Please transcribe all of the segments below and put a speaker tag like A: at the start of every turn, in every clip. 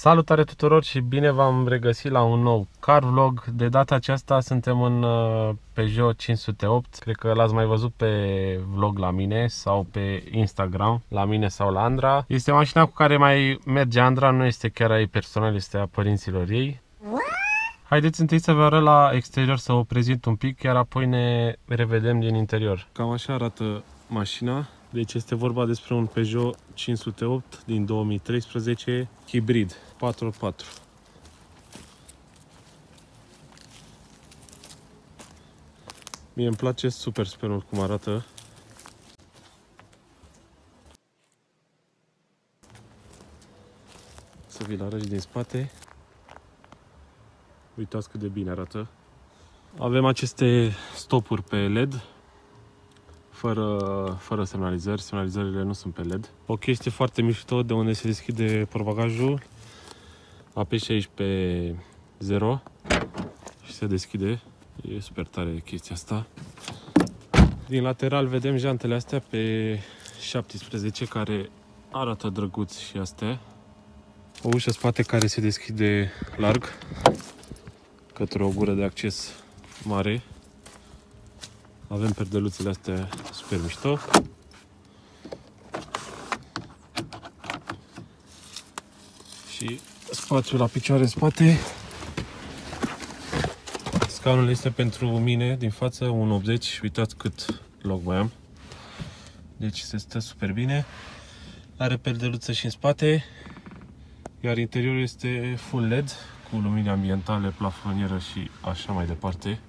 A: Salutare tuturor și bine v-am regăsit la un nou car vlog. De data aceasta suntem în uh, Peugeot 508. Cred că l-ați mai văzut pe vlog la mine sau pe Instagram, la mine sau la Andra. Este mașina cu care mai merge Andra, nu este chiar a ei personal, este a părinților ei. Haideți întâi să vă arăt la exterior să o prezint un pic, iar apoi ne revedem din interior. Cam așa arată mașina. Deci este vorba despre un Peugeot 508 din 2013, hibrid 4x4. Mie îmi place super, super mult cum arată. Să vi-l arăt din spate. Uitați cât de bine arată. Avem aceste stopuri pe LED fără, fără semnalizări, semnalizările nu sunt pe LED. O chestie foarte mișto de unde se deschide portbagajul, apeși aici pe 0 și se deschide. E super tare chestia asta. Din lateral vedem jantele astea pe 17 care arată drăguț și astea. O ușă spate care se deschide larg către o gură de acces mare. Avem perdeluțele astea super mișto. Și spațiul la picioare în spate. Scaunul este pentru mine din față, 1,80. Uitați cât loc mai am. Deci se stă super bine. Are perdeluță și în spate. Iar interiorul este full LED cu lumini ambientale, plafonieră și așa mai departe.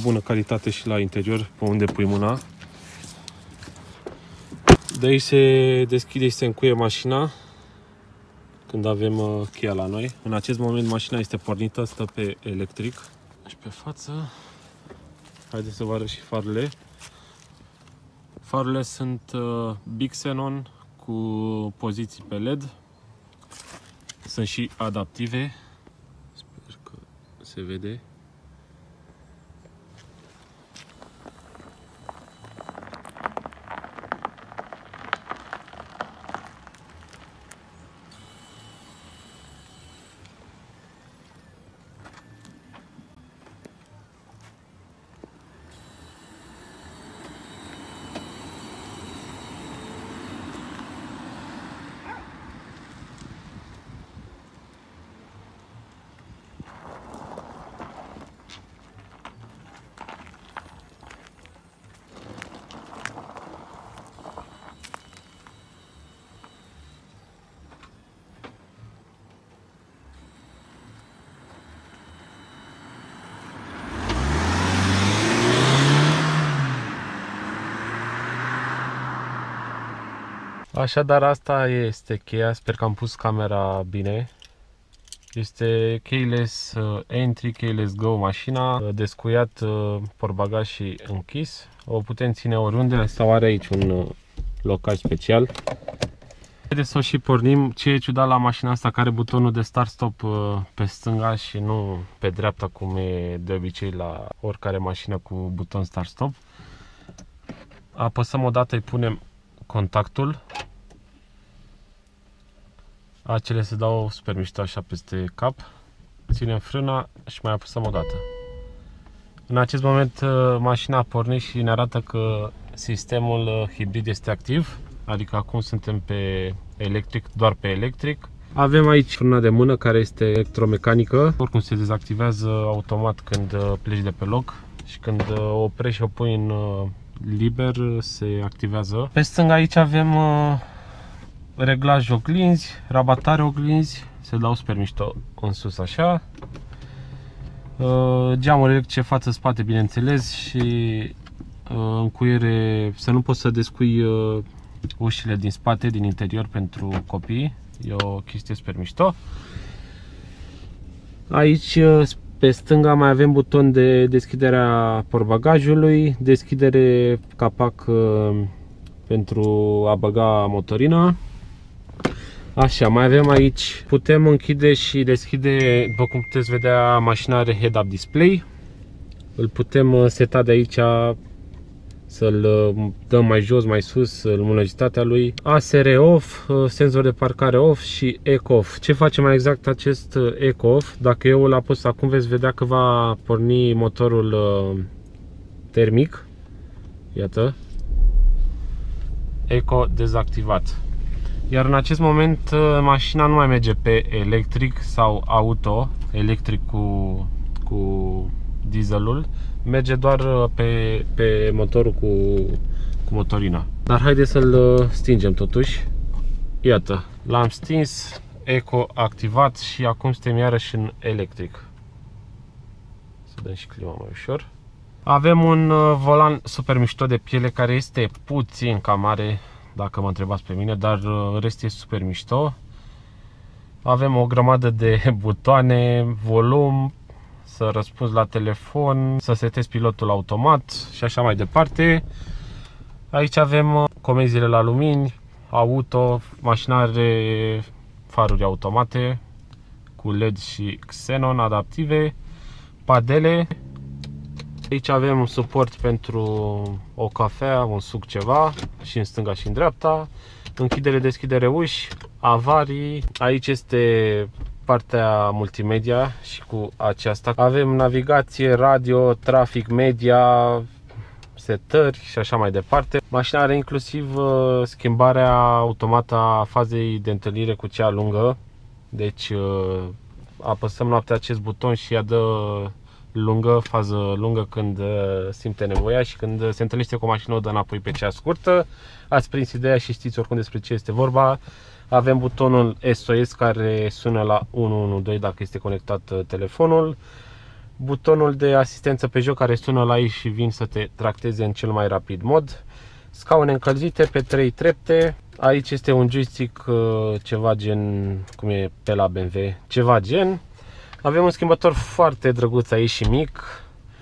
A: De bună calitate și la interior, pe unde pui mâna. De aici se deschide și se încuie mașina când avem uh, cheia la noi. În acest moment mașina este pornită, stă pe electric. Și pe față, haideți să vă arăt și farele. Farele sunt uh, Big Xenon cu poziții pe LED. Sunt și adaptive. Sper că se vede. Așadar, asta este cheia. Sper că am pus camera bine. Este keyless uh, entry, keyless go mașina, uh, descuiat uh, portbagaj și închis. O putem ține oriunde sau are aici un locaj special. Haideți să o și pornim. Ce e ciudat la mașina asta care butonul de start-stop pe stânga și nu pe dreapta cum e de obicei la oricare mașină cu buton start-stop. Apăsăm o dată, îi punem contactul acele se dau super mișto așa peste cap. Ținem frâna și mai apăsăm o dată. În acest moment uh, mașina a pornit și ne arată că sistemul uh, hibrid este activ. Adică acum suntem pe electric, doar pe electric. Avem aici frâna de mână care este electromecanică. Oricum se dezactivează automat când uh, pleci de pe loc și când o oprești și o pui în liber se activează. Pe stânga aici avem reglaj oglinzi, rabatare oglinzi, se dau super mișto în sus așa. Uh, geamuri electrice față-spate, bineînțeles, și uh, încuiere, să nu poți să descui uh, ușile din spate, din interior pentru copii. E o chestie super mișto. Aici, pe stânga, mai avem buton de deschidere a portbagajului, deschidere capac pentru a băga motorina. Așa, mai avem aici, putem închide și deschide, după cum puteți vedea, mașina are head-up display. Îl putem uh, seta de aici să-l uh, dăm mai jos, mai sus, luminositatea lui. ASR off, uh, senzor de parcare off și eco off. Ce face mai exact acest uh, eco off? Dacă eu îl apus acum veți vedea că va porni motorul termic. Iată. Eco dezactivat. Iar în acest moment mașina nu mai merge pe electric sau auto, electric cu, cu dieselul, merge doar uh, pe, pe motorul cu, cu motorina. Dar haideți să-l uh, stingem totuși. Iată, l-am stins, eco activat și acum suntem iarăși în electric. Să dăm și clima mai ușor. Avem un uh, volan super mișto de piele care este puțin cam mare, dacă mă întrebați pe mine, dar restul este super mișto. Avem o grămadă de butoane, volum, să răspunzi la telefon, să setezi pilotul automat și așa mai departe. Aici avem uh, comenzile la lumini, auto, mașina are faruri automate cu LED și xenon adaptive, padele. Aici avem un suport pentru o cafea, un suc ceva și în stânga și în dreapta. Închidere, deschidere uși, avarii. Aici este partea multimedia și cu aceasta avem navigație, radio, trafic media, setări și așa mai departe. Mașina are inclusiv uh, schimbarea automată a fazei de întâlnire cu cea lungă. Deci uh, apăsăm noaptea acest buton și ea dă lungă, fază lungă când uh, simte nevoia și când se întâlnește cu o mașină o dă înapoi pe cea scurtă. Ați prins ideea și știți oricum despre ce este vorba. Avem butonul SOS care sună la 112 dacă este conectat uh, telefonul. Butonul de asistență pe joc care sună la ei și vin să te tracteze în cel mai rapid mod. Scaune încălzite pe 3 trepte. Aici este un joystick uh, ceva gen, cum e pe la BMW, ceva gen. Avem un schimbător foarte drăguț aici și mic.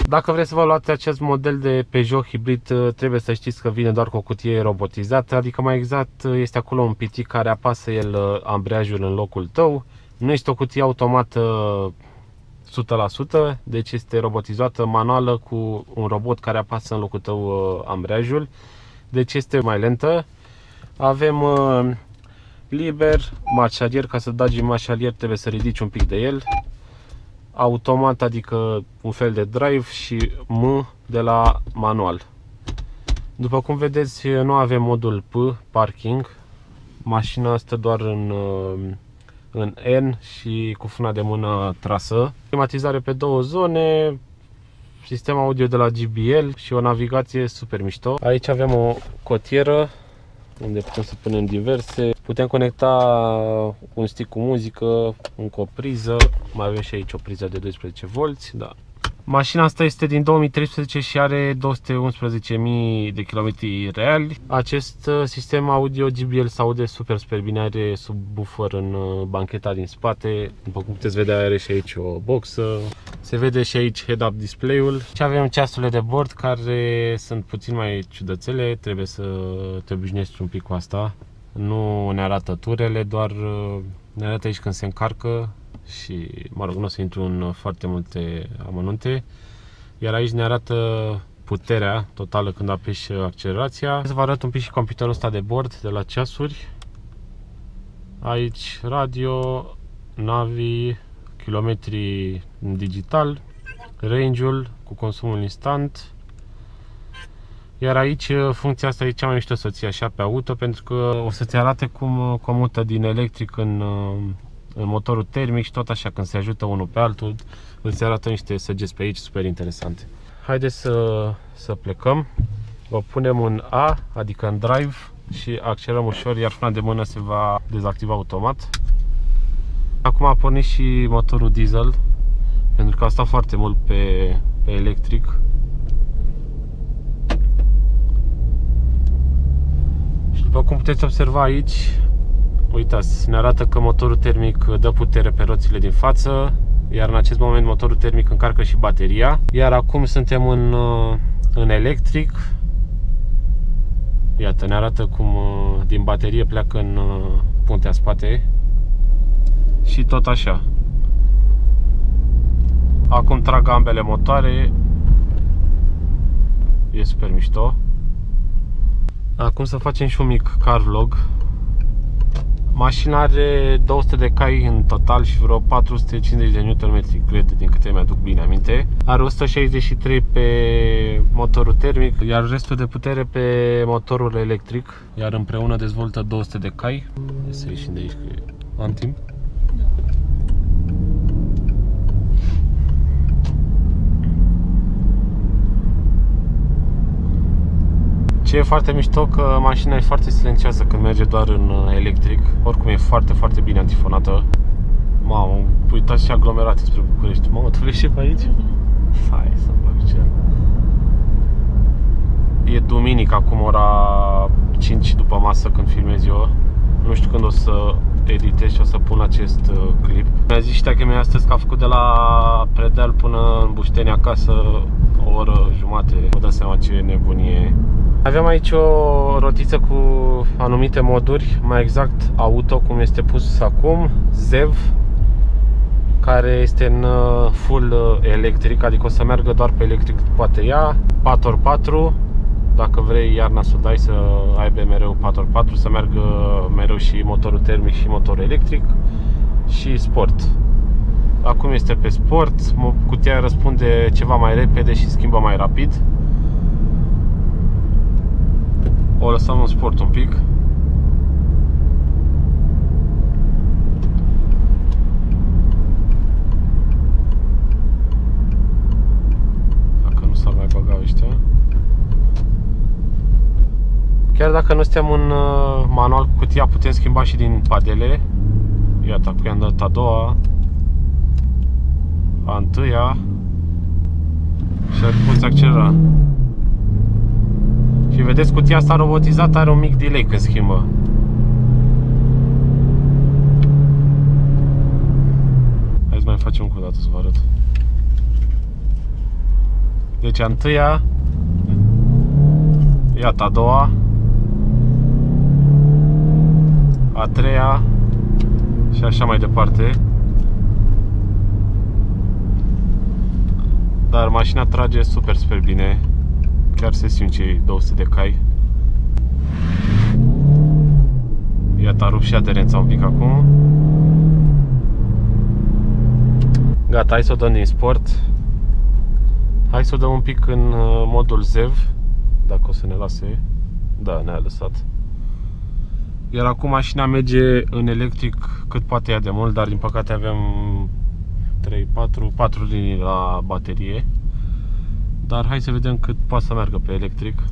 A: Dacă vreți să vă luați acest model de Peugeot hibrid, uh, trebuie să știți că vine doar cu o cutie robotizată, adică mai exact uh, este acolo un pitic care apasă el uh, ambreiajul în locul tău. Nu este o cutie automată 100%, deci este robotizată manuală cu un robot care apasă în locul tău ambreiajul, deci este mai lentă. Avem liber, marșalier, ca să dagi marșalier trebuie să ridici un pic de el automat, adică un fel de drive și M de la manual. După cum vedeți, nu avem modul P, parking. Mașina stă doar în, uh, în N și cu funa de mână trasă. Climatizare pe două zone, sistem audio de la JBL și o navigație super mișto. Aici avem o cotieră unde putem să punem diverse. Putem conecta un stick cu muzică, încă o priză, mai avem și aici o priză de 12V, da. Mașina asta este din 2013 și are 211.000 de kilometri reali. Acest uh, sistem audio JBL se aude super super bine, are subwoofer în uh, bancheta din spate. După cum puteți vedea are și aici o boxă. Se vede și aici head-up display-ul. Și avem ceasurile de bord care sunt puțin mai ciudățele, trebuie să te obișnuiești un pic cu asta. Nu ne arată turele, doar uh, ne arată aici când se încarcă și, mă rog, nu o să intru în foarte multe amănunte. Iar aici ne arată puterea totală când apeși accelerația. Să vă arăt un pic și computerul ăsta de bord de la ceasuri. Aici radio, navi, kilometri digital, range-ul cu consumul instant. Iar aici funcția asta e cea mai mișto să ții așa pe auto pentru că o să-ți arate cum comută din electric în în motorul termic și tot așa când se ajută unul pe altul îți arată niște săgeți pe aici super interesante. Haideți să, să plecăm. O punem în A, adică în drive și accelerăm ușor, iar frâna de mână se va dezactiva automat. Acum a pornit și motorul diesel, pentru că a stat foarte mult pe, pe electric. Și după cum puteți observa aici, uitați, ne arată că motorul termic dă putere pe roțile din față, iar în acest moment motorul termic încarcă și bateria. Iar acum suntem în, uh, în electric. Iată, ne arată cum uh, din baterie pleacă în uh, puntea spate. Și tot așa. Acum trag ambele motoare. E super mișto. Acum să facem și un mic car vlog. Mașina are 200 de cai în total și vreo 450 de Nm, cred, din câte mi-aduc bine aminte. Are 163 pe motorul termic, iar restul de putere pe motorul electric, iar împreună dezvoltă 200 de cai. Să ieșim de aici, că am timp. E foarte mișto că mașina e foarte silențioasă când merge doar în uh, electric. Oricum e foarte, foarte bine antifonată. Mamă, uitați și aglomerate spre București. Mamă, tu vrei și pe aici? Hai să fac ce. E duminică, acum ora 5 după masă când filmez eu. Nu știu când o să editez și o să pun acest uh, clip. Mi-a zis și că mi astăzi că a făcut de la Predeal până în Bușteni acasă o oră jumate. Vă dați seama ce nebunie Aveam aici o rotiță cu anumite moduri, mai exact auto, cum este pus acum, ZEV, care este în uh, full uh, electric, adică o să meargă doar pe electric, poate ea, 4x4, dacă vrei iarna să o dai să aibă mereu 4x4, să meargă mereu și motorul termic și motorul electric și sport. Acum este pe sport, cutia răspunde ceva mai repede și schimbă mai rapid. O lăsăm în sport un pic. Dacă nu s-ar mai băga ăștia. Chiar dacă nu suntem în uh, manual cu cutia, putem schimba și din padele. Iată, acum am dat a doua, a întâia și ar poți accelera. Și vedeți, cutia asta robotizată are un mic delay când schimbă. Hai să mai facem încă o dată să vă arăt. Deci a întâia, iată a doua, a treia și așa mai departe. Dar mașina trage super, super bine. Chiar se simt cei 200 de cai. Iată, a rupt și aderența un pic acum. Gata, hai să o dăm din sport. Hai să o dăm un pic în uh, modul ZEV, dacă o să ne lase. Da, ne-a lăsat. Iar acum mașina merge în electric cât poate ea de mult, dar din păcate avem 3, 4, 4 linii la baterie. Dar hai să vedem cât poate să meargă pe electric.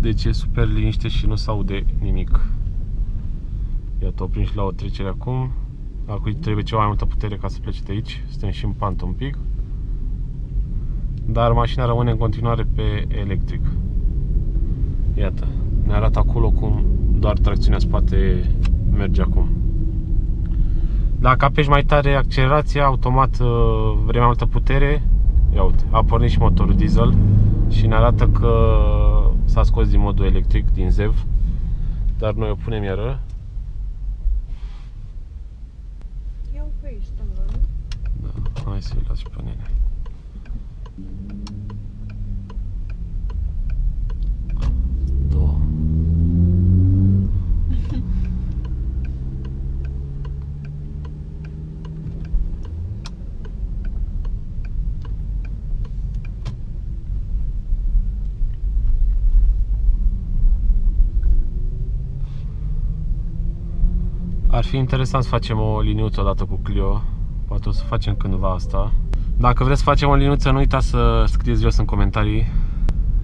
A: Deci e super liniște și nu se aude nimic. Iată, oprim și la o trecere acum. Acum trebuie ceva mai multă putere ca să plece de aici. Suntem și în pantă un pic. Dar mașina rămâne în continuare pe electric. Iată, ne arată acolo cum doar tracțiunea spate merge acum. Dacă apeși mai tare accelerația, automat uh, vrei mai multă putere, Ia uite, a pornit și motorul diesel și ne arată că s-a scos din modul electric, din ZEV, dar noi o punem iară.
B: Iau pe aici, stânga, nu?
A: Da, hai să-i las și pe nene. Ar fi interesant să facem o liniuță odată cu Clio. Poate o să facem cândva asta. Dacă vreți să facem o liniuță, nu uitați să scrieți jos în comentarii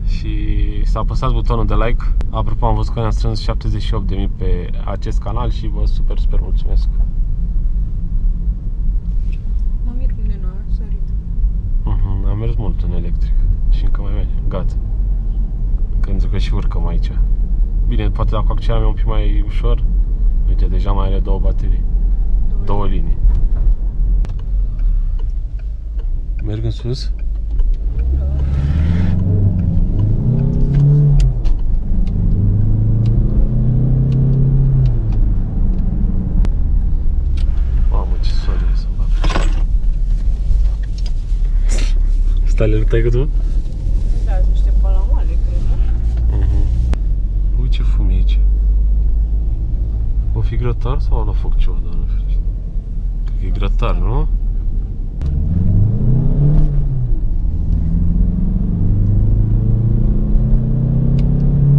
A: și să apăsați butonul de like. Apropo, am văzut că ne-am strâns 78.000 pe acest canal și vă super, super mulțumesc.
B: Mă mir cum de n-a sărit.
A: Uh-huh, am mers mult în electric și încă mai merge. Gata. Când că și urcăm aici. Bine, poate dacă acționăm un pic mai ușor, Uite, deja mai are două baterii. Două, două linii. Merg în sus? Mamă, ce soare să bată. Stai le tu?
B: Da, sunt niște palamale, cred, nu?
A: Fi grătar sau a luat foc ceva, dar nu știu. Cred că e grătar, nu?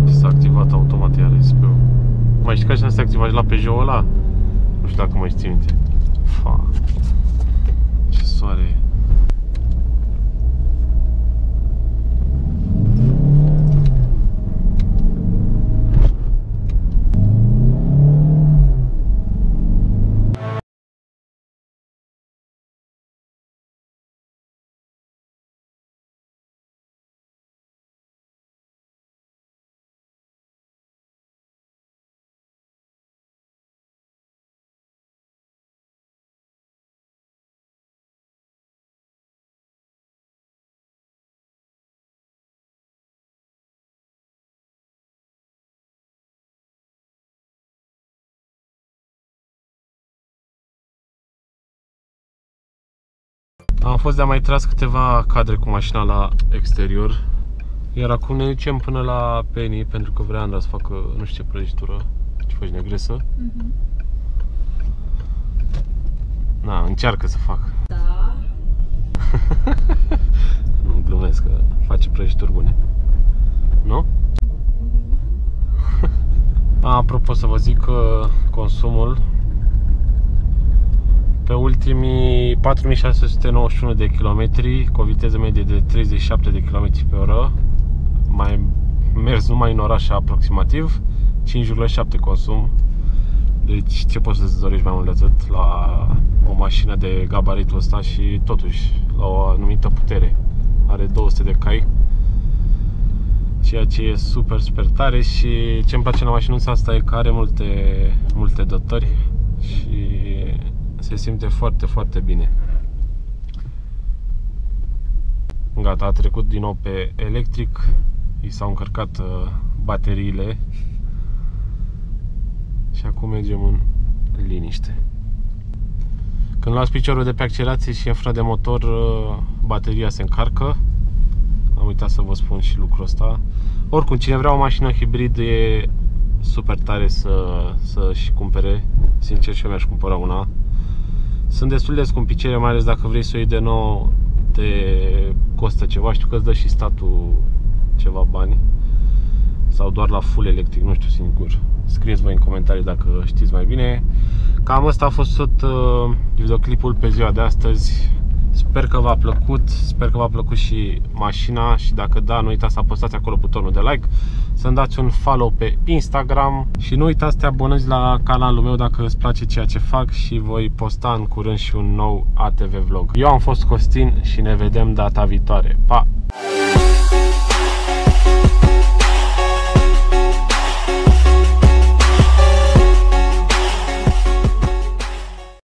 A: S-a activat automat iar SP-ul. Mai știi că așa se activa și la Peugeot ăla? Nu știu dacă mai știi minte. Fa. Ce soare e. Am fost de-a mai tras câteva cadre cu mașina la exterior Iar acum ne ducem până la Penny pentru că vrea Andra să facă nu știu ce prăjitură Ce faci, negresă?
B: Mhm.
A: Na, încearcă să fac
B: Da.
A: Nu glumesc că face prăjituri bune Nu? A, apropo să vă zic că consumul pe ultimii 4691 de kilometri cu o viteză medie de 37 de km pe oră mai mers numai în oraș aproximativ 5,7 consum. Deci ce poți să-ți dorești mai mult de atât la o mașină de gabaritul ăsta și totuși la o anumită putere? Are 200 de cai ceea ce e super, super tare și ce îmi place la mașinuța asta e că are multe, multe dotări și se simte foarte, foarte bine. Gata, a trecut din nou pe electric, i s-au încărcat uh, bateriile și acum mergem în liniște. Când las piciorul de pe accelerație și în frână de motor, uh, bateria se încarcă. Am uitat să vă spun și lucrul ăsta. Oricum, cine vrea o mașină hibrid e super tare să, să-și cumpere. Sincer, și eu mi-aș cumpăra una. Sunt destul de scumpicere, mai ales dacă vrei să o iei de nou, te costă ceva. Știu că îți dă și statul ceva bani. Sau doar la full electric, nu știu singur. Scrieți voi în comentarii dacă știți mai bine. Cam asta a fost tot uh, videoclipul pe ziua de astăzi. Sper că v-a plăcut, sper că v-a plăcut și mașina și dacă da, nu uitați să apăsați acolo butonul de like, să-mi dați un follow pe Instagram și nu uitați să te abonezi la canalul meu dacă îți place ceea ce fac și voi posta în curând și un nou ATV vlog. Eu am fost Costin și ne vedem data viitoare. Pa!